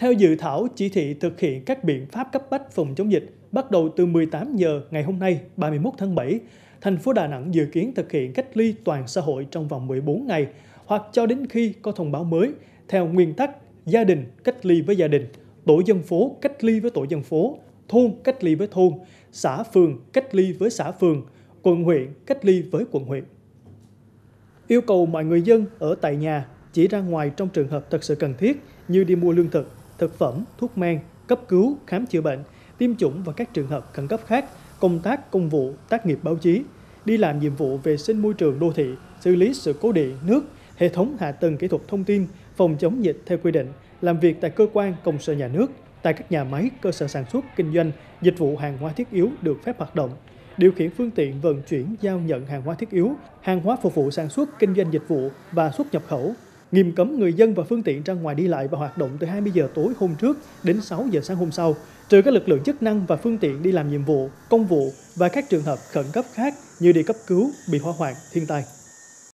Theo dự thảo chỉ thị thực hiện các biện pháp cấp bách phòng chống dịch, bắt đầu từ 18 giờ ngày hôm nay 31 tháng 7, thành phố Đà Nẵng dự kiến thực hiện cách ly toàn xã hội trong vòng 14 ngày hoặc cho đến khi có thông báo mới theo nguyên tắc gia đình cách ly với gia đình, tổ dân phố cách ly với tổ dân phố, thôn cách ly với thôn, xã phường cách ly với xã phường, quận huyện cách ly với quận huyện. Yêu cầu mọi người dân ở tại nhà chỉ ra ngoài trong trường hợp thật sự cần thiết như đi mua lương thực, thực phẩm, thuốc men, cấp cứu, khám chữa bệnh, tiêm chủng và các trường hợp khẩn cấp khác, công tác công vụ, tác nghiệp báo chí, đi làm nhiệm vụ vệ sinh môi trường đô thị, xử lý sự cố điện, nước, hệ thống hạ tầng kỹ thuật thông tin, phòng chống dịch theo quy định, làm việc tại cơ quan công sở nhà nước, tại các nhà máy, cơ sở sản xuất, kinh doanh, dịch vụ hàng hóa thiết yếu được phép hoạt động, điều khiển phương tiện vận chuyển giao nhận hàng hóa thiết yếu, hàng hóa phục vụ sản xuất, kinh doanh dịch vụ và xuất nhập khẩu, nghiêm cấm người dân và phương tiện ra ngoài đi lại và hoạt động từ 20 giờ tối hôm trước đến 6 giờ sáng hôm sau, trừ các lực lượng chức năng và phương tiện đi làm nhiệm vụ, công vụ và các trường hợp khẩn cấp khác như đi cấp cứu, bị hỏa hoạn, thiên tai.